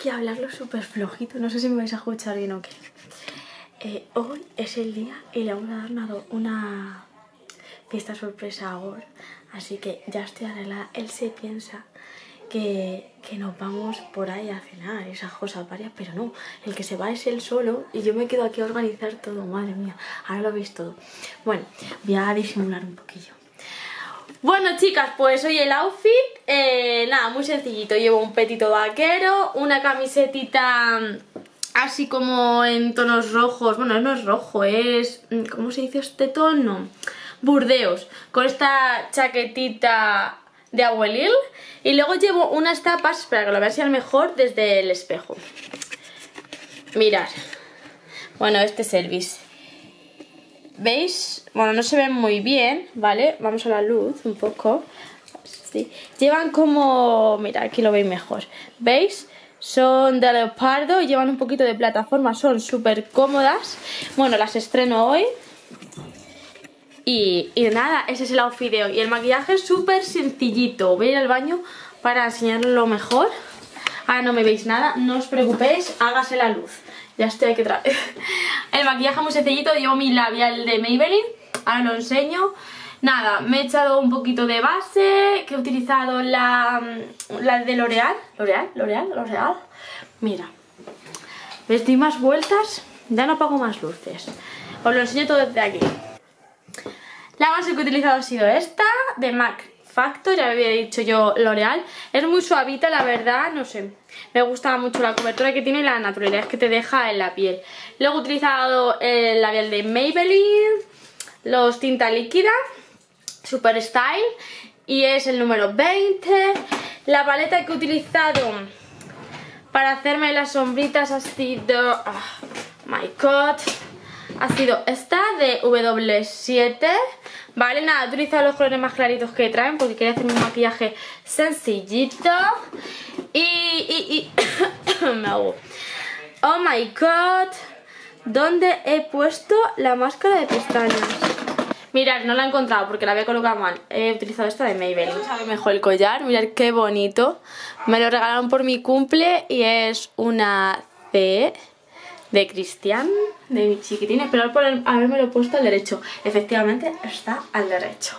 aquí a hablarlo súper flojito, no sé si me vais a escuchar bien o qué. Eh, hoy es el día y le vamos a dar una, una fiesta sorpresa a Gor, así que ya estoy arreglada. Él se piensa que, que, nos vamos por ahí a cenar, esas cosas varias, pero no, el que se va es él solo y yo me quedo aquí a organizar todo, madre mía, ahora lo veis todo. Bueno, voy a disimular un poquillo. Bueno chicas, pues hoy el outfit, eh, nada, muy sencillito, llevo un petito vaquero, una camisetita mm, así como en tonos rojos, bueno no es rojo, es, mm, ¿cómo se dice este tono? Burdeos, con esta chaquetita de abuelil. Y luego llevo unas tapas, para que lo al mejor, desde el espejo. Mirad, bueno este service ¿Veis? Bueno, no se ven muy bien, ¿vale? Vamos a la luz un poco. Sí. Llevan como... Mira, aquí lo veis mejor. ¿Veis? Son de leopardo, llevan un poquito de plataforma, son súper cómodas. Bueno, las estreno hoy. Y, y, nada, ese es el outfit de hoy. Y el maquillaje es súper sencillito. Voy a ir al baño para enseñarlo mejor. Ahora no me veis nada, no os preocupéis, hágase la luz. Ya estoy aquí otra vez. El maquillaje muy sencillito, llevo mi labial de Maybelline, ahora lo enseño. Nada, me he echado un poquito de base, que he utilizado la, la de L'Oreal. ¿L'Oreal? ¿L'Oreal? ¿L'Oreal? Mira, ¿ves? Di más vueltas, ya no apago más luces. Os lo enseño todo desde aquí. La base que he utilizado ha sido esta, de MAC Factor, ya había dicho yo L'Oreal. Es muy suavita, la verdad, no sé. Me gusta mucho la cobertura que tiene y la naturalidad que te deja en la piel. Luego he utilizado el labial de Maybelline, los tinta líquida, Super Style, y es el número 20. La paleta que he utilizado para hacerme las sombritas ha sido... Oh my god ha sido esta de W7 Vale, nada, he utilizado los colores más claritos que traen porque quería hacer un maquillaje sencillito Y... y, y me hago Oh my god ¿Dónde he puesto la máscara de pestañas? Mirad, no la he encontrado porque la había colocado mal. He utilizado esta de Maybelline. Sabe mejor el collar, mirad qué bonito. Me lo regalaron por mi cumple y es una C de Cristian, de mi chiquitín. Espero por haberme lo puesto al derecho. Efectivamente, está al derecho.